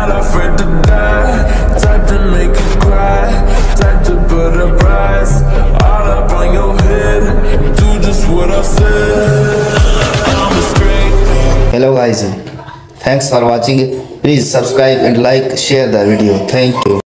not afraid to die. Type to make you cry. Type to put a price All up on your head. Do just what I said. Hello guys. Thanks for watching. Please subscribe and like share the video. Thank you.